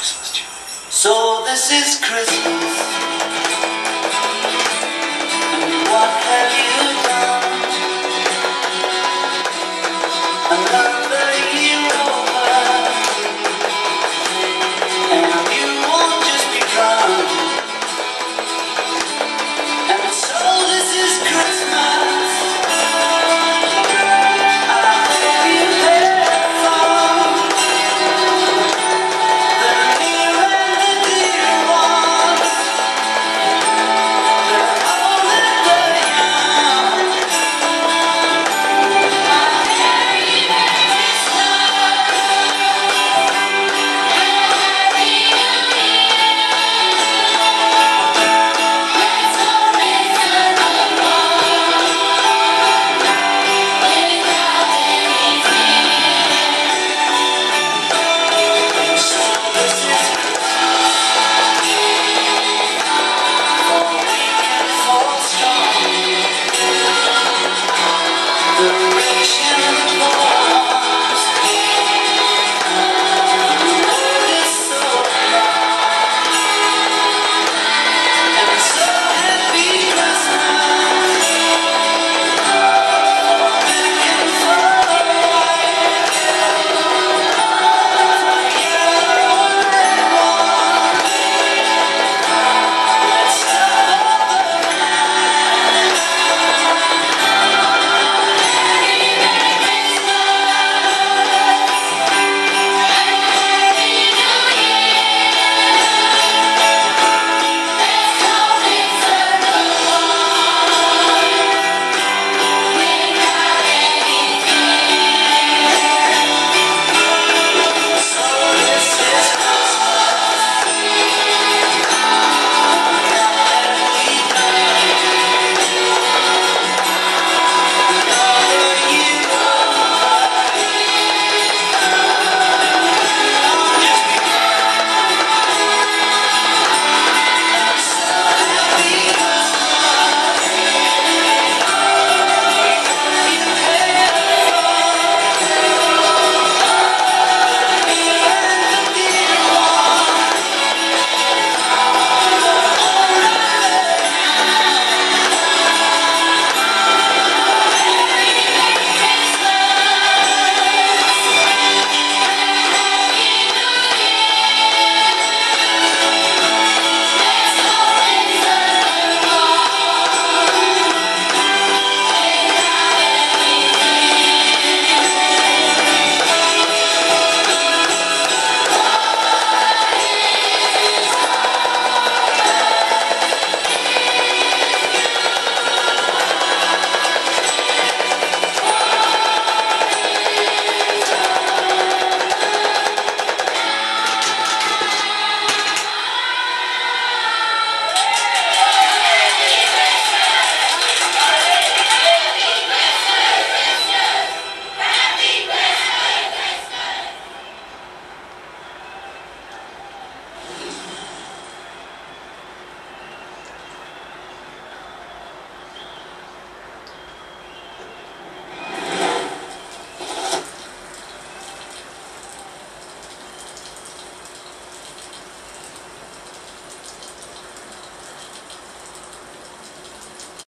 Christmas. So this is Christmas.